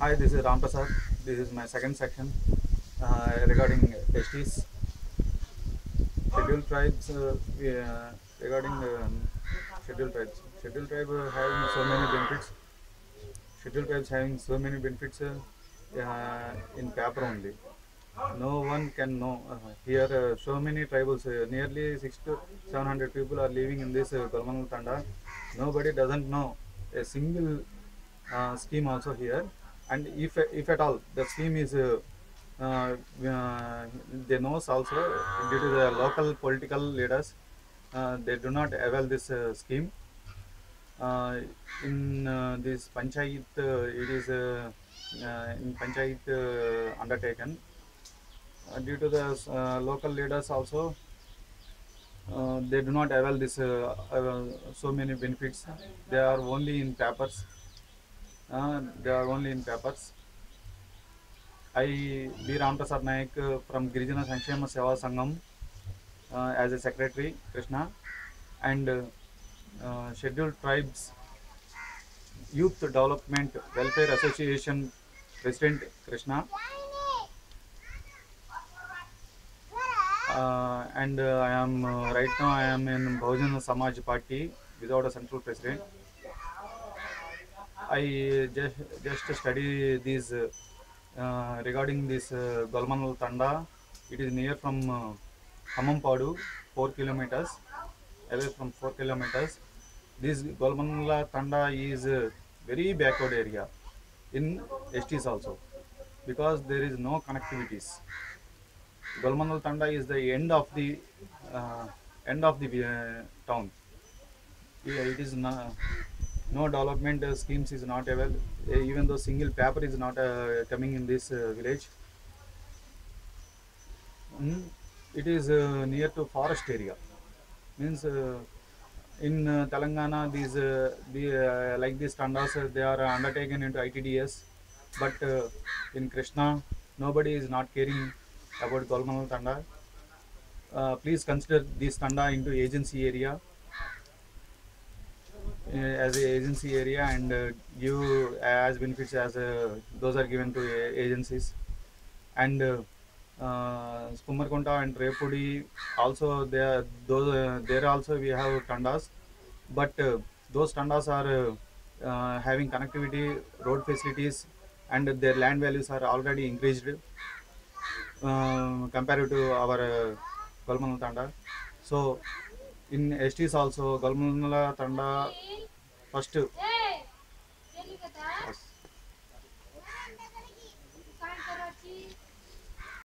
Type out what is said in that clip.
Hi, this is Ram Prasad. This is my second section uh, regarding STs. Scheduled tribes, uh, uh, regarding um, scheduled tribes. Scheduled tribe uh, having so many benefits. Scheduled tribes having so many benefits uh, in paper only. No one can know. Here, so many tribals, nearly six to seven hundred people are living in this uh, Gollamandala Tanda. Nobody doesn't know a single scheme also here. And if if at all the scheme is uh, uh, they knows also due to the local political leaders, uh, they do not avail this uh, scheme. Uh, in uh, this panchayat, it is in panchayat undertaken. Due to the local leaders also, they do not avail this so many benefits. They are only in papers. Uh, they are only in papers. I B ramprasad Naik uh, from Girijana Sankshema Seva Sangam uh, as a secretary, Krishna, and uh, uh, Scheduled Tribes Youth Development Welfare Association President, Krishna. Uh, and uh, I am uh, right now I am in Bahujana Samaj Party without a central president. I just just study these uh, uh, regarding this uh, Gollamandala Tanda. It is near from uh, Hamampadu, four kilometers away from four kilometers. This Gollamandala Tanda is a very backward area in STs also because there is no connectivities. Gollamandala Tanda is the end of the uh, end of the uh, town. Yeah, it is no, no development uh, schemes is not available. Even though single paper is not uh, coming in this uh, village. Mm, it is near to forest area. Means in Telangana, these the like these tandas they are undertaken into ITDS, but in Krishna, nobody is not caring about Gollamandala Tanda. Uh, please consider this Tanda into agency area as a agency area and uh, give as benefits as uh, those are given to a- agencies and uh, uh, Spumarkonta and Repudi also there those uh, there also we have tandas but uh, those tandas are uh, uh, having connectivity road facilities and their land values are already increased uh, compared to our uh, Gollamandala Tanda. So in STs also Gollamandala Tanda first